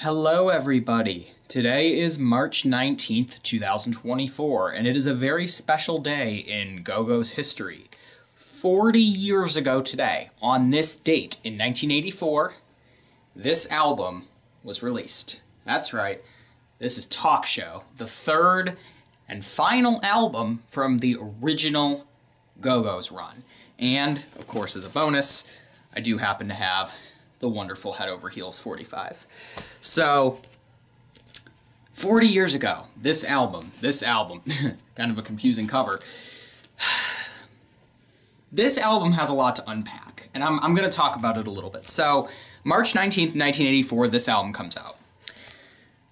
Hello, everybody. Today is March 19th, 2024, and it is a very special day in GoGo's history. 40 years ago today, on this date in 1984, this album was released. That's right, this is Talk Show, the third and final album from the original GoGo's run. And, of course, as a bonus, I do happen to have the wonderful Head Over Heels 45. So, 40 years ago, this album, this album, kind of a confusing cover, this album has a lot to unpack, and I'm, I'm going to talk about it a little bit. So, March 19th, 1984, this album comes out.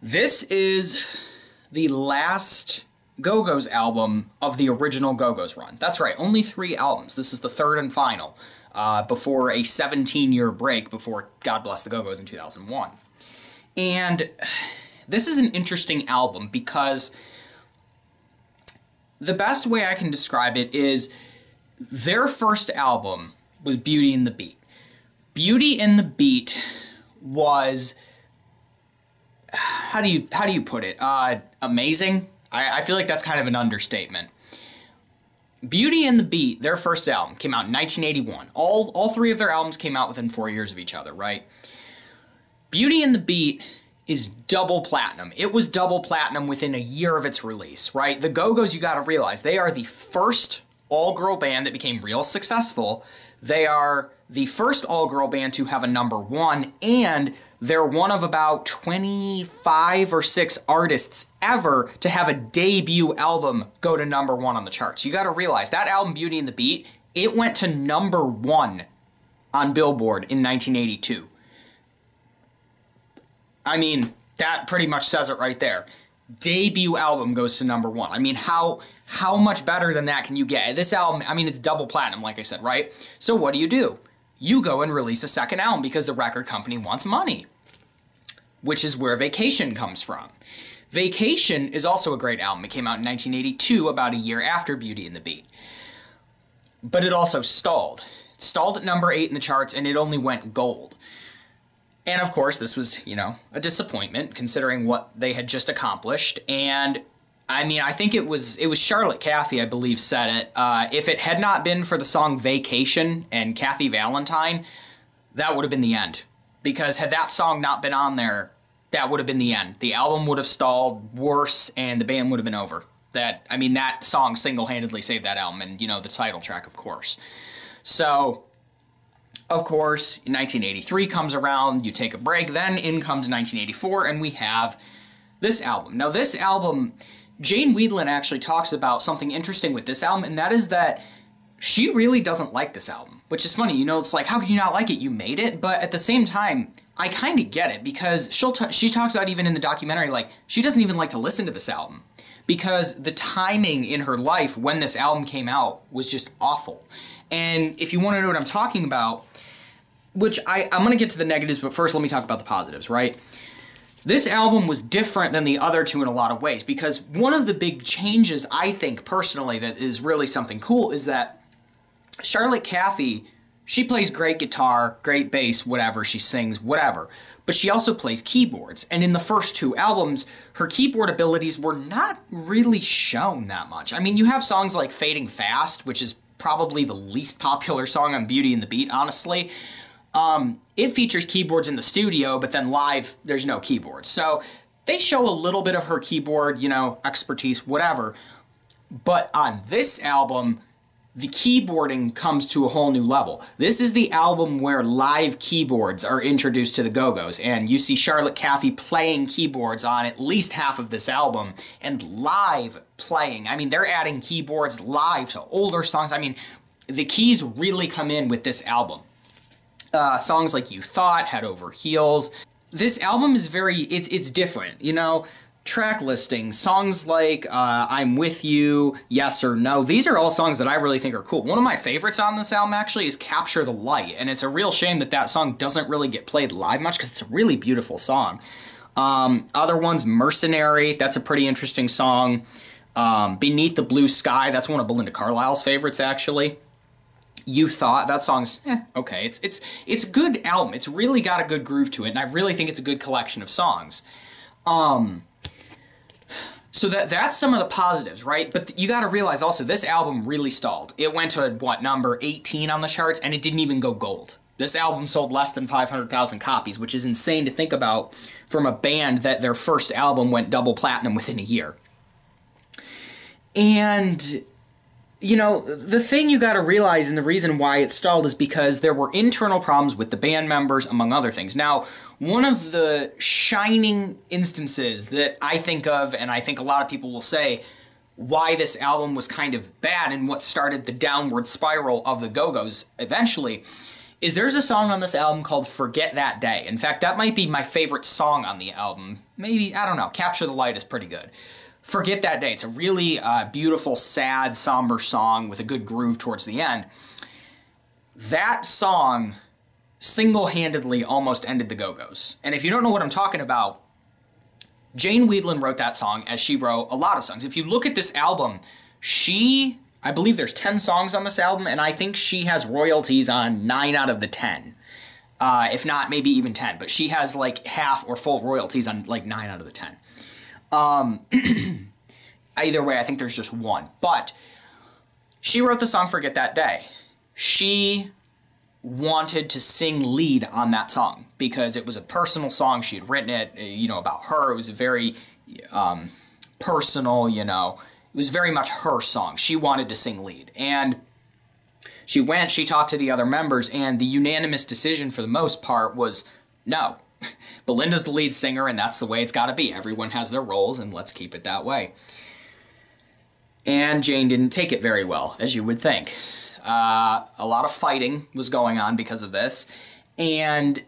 This is the last Go-Go's album of the original Go-Go's run. That's right, only three albums. This is the third and final uh, before a 17 year break before God Bless the Go Go's in 2001. And this is an interesting album because the best way I can describe it is their first album was Beauty and the Beat. Beauty and the Beat was how do you how do you put it? Uh, amazing. I, I feel like that's kind of an understatement. Beauty and the Beat, their first album, came out in 1981. All, all three of their albums came out within four years of each other, right? Beauty and the Beat is double platinum. It was double platinum within a year of its release, right? The Go Go's, you gotta realize, they are the first all girl band that became real successful. They are the first all girl band to have a number one, and they're one of about 25 or 6 artists ever to have a debut album go to number one on the charts. You gotta realize that album, Beauty and the Beat, it went to number one on Billboard in 1982. I mean, that pretty much says it right there. Debut album goes to number one. I mean, how how much better than that can you get? This album, I mean, it's double platinum, like I said, right? So what do you do? You go and release a second album because the record company wants money which is where Vacation comes from. Vacation is also a great album. It came out in 1982, about a year after Beauty and the Beat. But it also stalled. It stalled at number 8 in the charts, and it only went gold. And of course, this was, you know, a disappointment considering what they had just accomplished. And I mean, I think it was it was Charlotte Caffey, I believe, said it. Uh, if it had not been for the song "Vacation" and Kathy Valentine, that would have been the end. Because had that song not been on there, that would have been the end. The album would have stalled worse, and the band would have been over. That I mean, that song single-handedly saved that album, and you know the title track, of course. So, of course, 1983 comes around. You take a break, then in comes 1984, and we have this album. Now, this album, Jane Wiedlin actually talks about something interesting with this album, and that is that she really doesn't like this album, which is funny. You know, it's like, how could you not like it? You made it, but at the same time, I kind of get it because she'll she talks about even in the documentary like she doesn't even like to listen to this album because the timing in her life when this album came out was just awful. And if you want to know what I'm talking about, which I, I'm going to get to the negatives, but first let me talk about the positives, right? This album was different than the other two in a lot of ways because one of the big changes I think personally that is really something cool is that Charlotte Caffey she plays great guitar, great bass, whatever, she sings, whatever. But she also plays keyboards, and in the first two albums, her keyboard abilities were not really shown that much. I mean, you have songs like Fading Fast, which is probably the least popular song on Beauty and the Beat, honestly. Um, it features keyboards in the studio, but then live, there's no keyboards. So they show a little bit of her keyboard, you know, expertise, whatever. But on this album, the keyboarding comes to a whole new level. This is the album where live keyboards are introduced to the Go-Go's, and you see Charlotte Caffey playing keyboards on at least half of this album, and live playing. I mean, they're adding keyboards live to older songs. I mean, the keys really come in with this album. Uh, songs like You Thought, Head Over Heels. This album is very, it's, it's different, you know? Track listing, songs like uh, I'm With You, Yes or No, these are all songs that I really think are cool. One of my favorites on this album actually is Capture the Light, and it's a real shame that that song doesn't really get played live much because it's a really beautiful song. Um, other ones, Mercenary, that's a pretty interesting song. Um, Beneath the Blue Sky, that's one of Belinda Carlisle's favorites actually. you thought that song's eh, okay. It's it's it's a good album. It's really got a good groove to it, and I really think it's a good collection of songs. Um, so that that's some of the positives, right? But you got to realize also this album really stalled. It went to what number 18 on the charts, and it didn't even go gold. This album sold less than 500,000 copies, which is insane to think about from a band that their first album went double platinum within a year. And you know, the thing you got to realize and the reason why it stalled is because there were internal problems with the band members, among other things. Now, one of the shining instances that I think of, and I think a lot of people will say, why this album was kind of bad and what started the downward spiral of the Go Go's eventually, is there's a song on this album called Forget That Day. In fact, that might be my favorite song on the album. Maybe, I don't know, Capture the Light is pretty good. Forget That Day. It's a really uh, beautiful, sad, somber song with a good groove towards the end. That song single handedly almost ended the Go Go's. And if you don't know what I'm talking about, Jane Wiedlin wrote that song as she wrote a lot of songs. If you look at this album, she, I believe there's 10 songs on this album, and I think she has royalties on 9 out of the 10. Uh, if not, maybe even 10. But she has like half or full royalties on like 9 out of the 10. Um, either way, I think there's just one. But she wrote the song Forget That Day. She wanted to sing lead on that song because it was a personal song. She had written it, you know, about her. It was very um, personal, you know. It was very much her song. She wanted to sing lead. And she went, she talked to the other members, and the unanimous decision for the most part was no. Belinda's the lead singer, and that's the way it's got to be. Everyone has their roles, and let's keep it that way. And Jane didn't take it very well, as you would think. Uh, a lot of fighting was going on because of this, and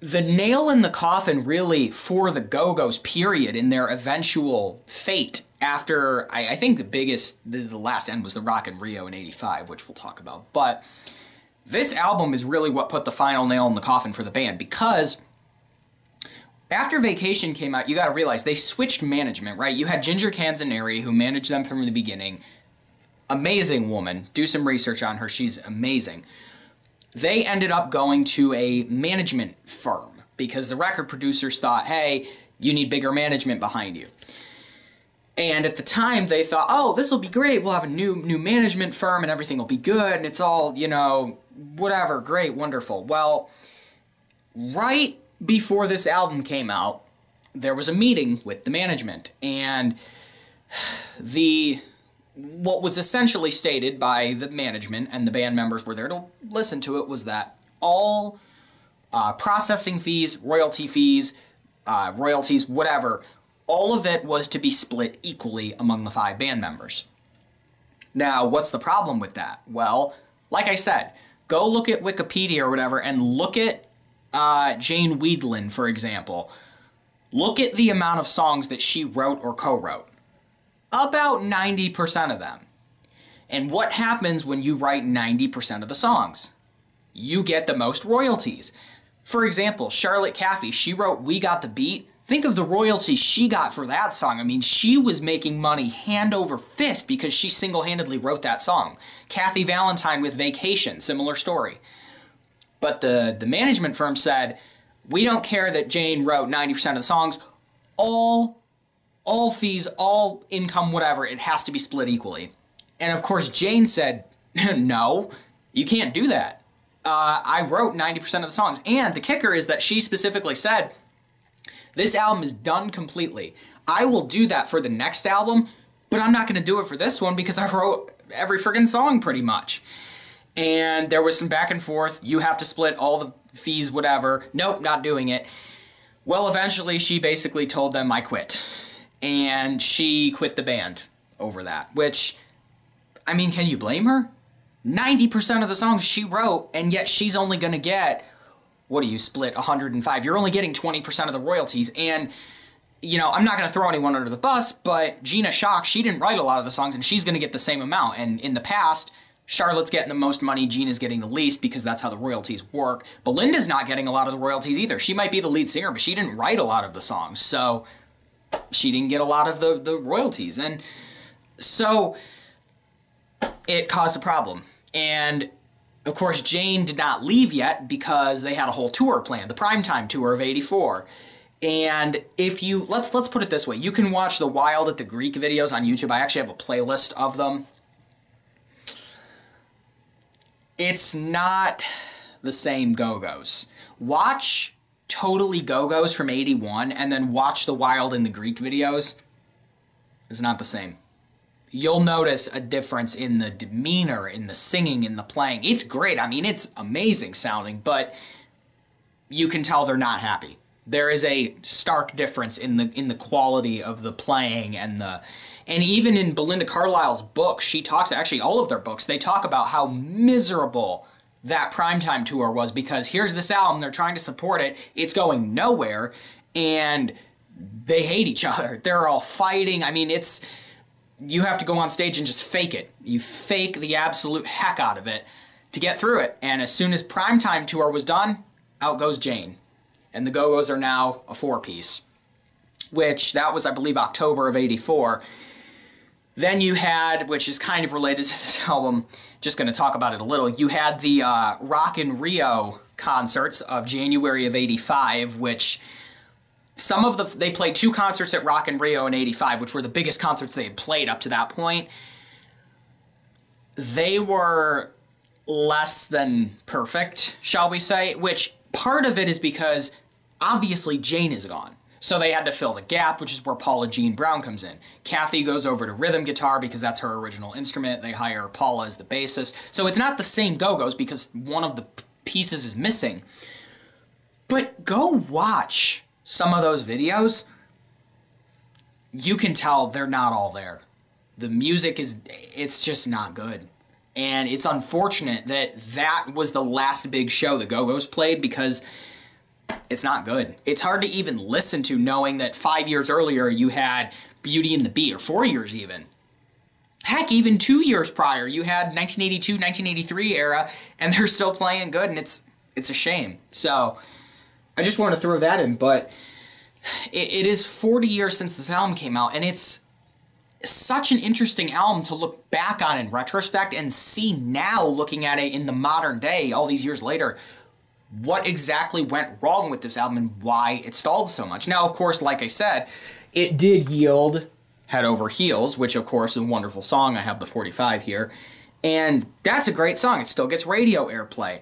the nail in the coffin, really, for the Go Go's, period, in their eventual fate after, I, I think the biggest, the, the last end was the Rock in Rio in 85, which we'll talk about. But this album is really what put the final nail in the coffin for the band because after Vacation came out, you got to realize they switched management, right? You had Ginger Canzoneri, who managed them from the beginning. Amazing woman. Do some research on her. She's amazing. They ended up going to a management firm because the record producers thought, hey, you need bigger management behind you. And at the time, they thought, oh, this will be great. We'll have a new new management firm and everything will be good and it's all, you know, whatever, great, wonderful. Well, right before this album came out, there was a meeting with the management, and the what was essentially stated by the management and the band members were there to listen to it was that all uh, processing fees, royalty fees, uh, royalties, whatever, all of it was to be split equally among the five band members. Now, what's the problem with that? Well, like I said, go look at Wikipedia or whatever and look at uh, Jane Wiedlin, for example, look at the amount of songs that she wrote or co-wrote. About 90% of them. And what happens when you write 90% of the songs? You get the most royalties. For example, Charlotte Caffey, she wrote We Got the Beat. Think of the royalties she got for that song. I mean, she was making money hand over fist because she single-handedly wrote that song. Kathy Valentine with Vacation, similar story. But the, the management firm said, we don't care that Jane wrote 90% of the songs. All, all fees, all income, whatever, it has to be split equally. And of course, Jane said, no, you can't do that. Uh, I wrote 90% of the songs. And the kicker is that she specifically said, this album is done completely. I will do that for the next album, but I'm not going to do it for this one because I wrote every friggin' song pretty much and there was some back and forth. You have to split all the fees, whatever. Nope, not doing it. Well, eventually, she basically told them, I quit. And she quit the band over that, which, I mean, can you blame her? 90% of the songs she wrote, and yet she's only going to get, what do you split, 105? You're only getting 20% of the royalties, and you know, I'm not going to throw anyone under the bus, but Gina Schock, she didn't write a lot of the songs, and she's going to get the same amount. And in the past, Charlotte's getting the most money, Gina's getting the least because that's how the royalties work. Belinda's not getting a lot of the royalties either. She might be the lead singer, but she didn't write a lot of the songs, so she didn't get a lot of the, the royalties. And so it caused a problem. And of course, Jane did not leave yet because they had a whole tour planned, the primetime tour of 84. And if you let's let's put it this way, you can watch the Wild at the Greek videos on YouTube. I actually have a playlist of them. It's not the same Go-Go's. Watch Totally Go-Go's from 81 and then watch the Wild at the Greek videos. It's not the same. You'll notice a difference in the demeanor, in the singing, in the playing. It's great. I mean, it's amazing sounding, but you can tell they're not happy there is a stark difference in the in the quality of the playing and the and even in Belinda Carlisle's book, she talks actually all of their books, they talk about how miserable that primetime tour was because here's this album, they're trying to support it, it's going nowhere, and they hate each other. They're all fighting. I mean, it's you have to go on stage and just fake it. You fake the absolute heck out of it to get through it. And as soon as primetime tour was done, out goes Jane and the Go-Go's are now a four-piece, which that was, I believe, October of 84. Then you had, which is kind of related to this album, just going to talk about it a little, you had the uh, Rock in Rio concerts of January of 85, which some of the, they played two concerts at Rock in Rio in 85, which were the biggest concerts they had played up to that point. They were less than perfect, shall we say, which Part of it is because obviously Jane is gone. So they had to fill the gap, which is where Paula Jean Brown comes in. Kathy goes over to rhythm guitar because that's her original instrument. They hire Paula as the bassist. So it's not the same Go-Go's because one of the pieces is missing. But go watch some of those videos. You can tell they're not all there. The music is, it's just not good. And it's unfortunate that that was the last big show the Go Go's played because it's not good. It's hard to even listen to knowing that five years earlier you had Beauty and the Beat, or four years even. Heck, even two years prior, you had 1982, 1983 era, and they're still playing good, and it's it's a shame. So I just want to throw that in, but it, it is 40 years since this album came out, and it's such an interesting album to look back on in retrospect and see now, looking at it in the modern day, all these years later, what exactly went wrong with this album and why it stalled so much. Now, of course, like I said, it did yield Head Over Heels, which, of course, is a wonderful song. I have the 45 here. And that's a great song. It still gets radio airplay.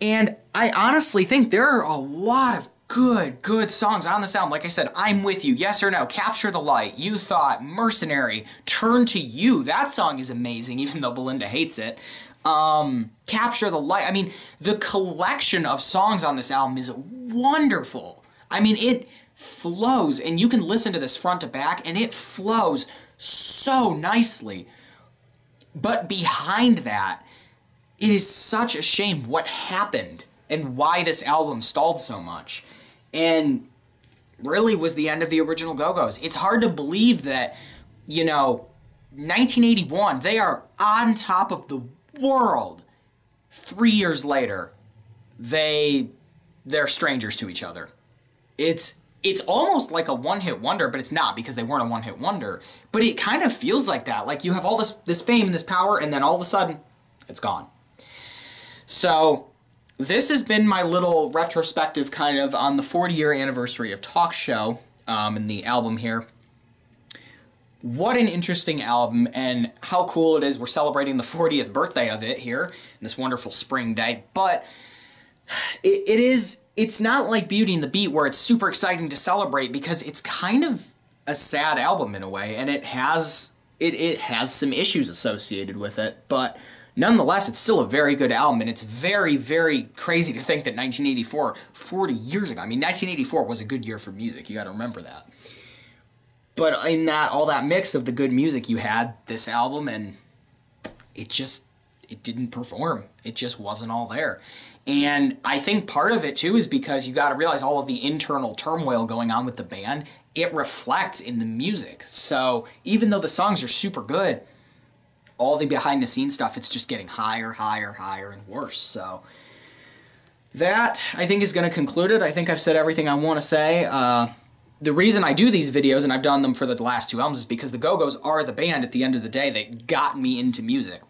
And I honestly think there are a lot of good, good songs on this album. Like I said, I'm with you. Yes or no? Capture the Light. You Thought. Mercenary. Turn to You. That song is amazing, even though Belinda hates it. Um, Capture the Light. I mean, the collection of songs on this album is wonderful. I mean, it flows, and you can listen to this front to back, and it flows so nicely. But behind that, it is such a shame what happened and why this album stalled so much and really was the end of the original Go-Go's. It's hard to believe that, you know, 1981, they are on top of the world. Three years later, they they're strangers to each other. It's it's almost like a one-hit wonder, but it's not because they weren't a one-hit wonder. But it kind of feels like that. Like you have all this this fame and this power, and then all of a sudden, it's gone. So this has been my little retrospective kind of on the 40 year anniversary of Talk Show um, in the album here. What an interesting album, and how cool it is. We're celebrating the 40th birthday of it here, in this wonderful spring day. But it, it is, it's not like Beauty and the Beat where it's super exciting to celebrate because it's kind of a sad album in a way, and it has, it, it has some issues associated with it. But Nonetheless, it's still a very good album, and it's very, very crazy to think that 1984, 40 years ago, I mean, 1984 was a good year for music. You got to remember that. But in that, all that mix of the good music, you had this album, and it just, it didn't perform. It just wasn't all there. And I think part of it too is because you got to realize all of the internal turmoil going on with the band, it reflects in the music. So even though the songs are super good, all the behind the scenes stuff, it's just getting higher, higher, higher, and worse. So that, I think, is going to conclude it. I think I've said everything I want to say. Uh, the reason I do these videos, and I've done them for the last two albums, is because the Go-Go's are the band at the end of the day that got me into music.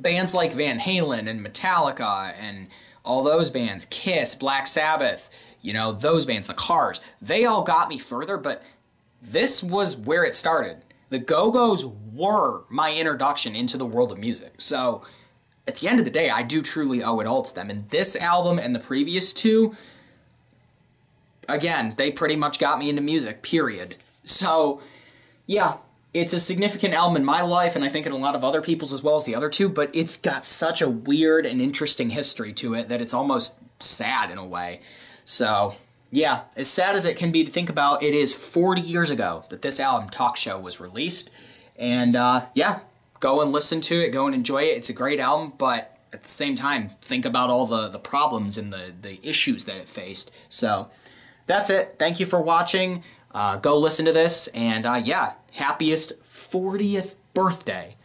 bands like Van Halen and Metallica and all those bands, Kiss, Black Sabbath, you know, those bands, the Cars, they all got me further, but this was where it started. The Go Go's were my introduction into the world of music. So at the end of the day, I do truly owe it all to them. And this album and the previous two, again, they pretty much got me into music, period. So, yeah, it's a significant album in my life, and I think in a lot of other people's as well as the other two, but it's got such a weird and interesting history to it that it's almost sad in a way. So, yeah, as sad as it can be to think about, it is 40 years ago that this album, Talk Show, was released. And uh, yeah, go and listen to it, go and enjoy it. It's a great album, but at the same time, think about all the, the problems and the, the issues that it faced. So that's it. Thank you for watching. Uh, go listen to this, and uh, yeah, happiest 40th birthday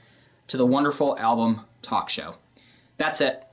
to the wonderful album Talk Show. That's it.